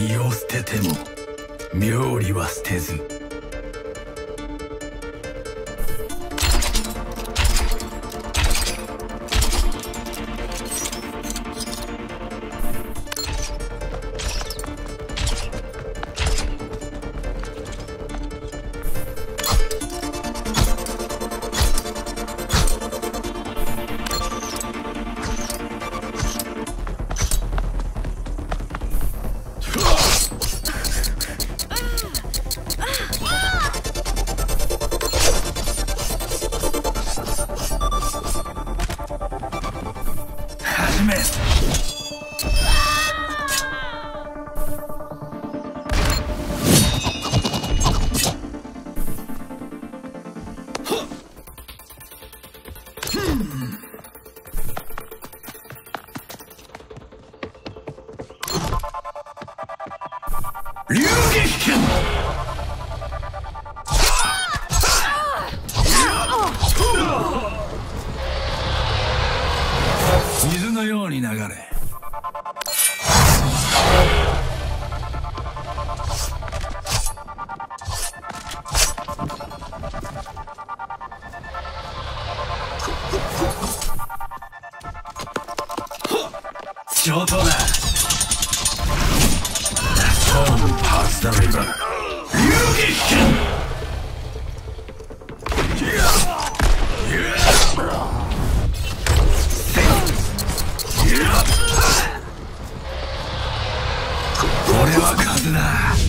身を捨てても妙理は捨てず。流撃剣上等だ Storm past the river. 流撃剣はな。い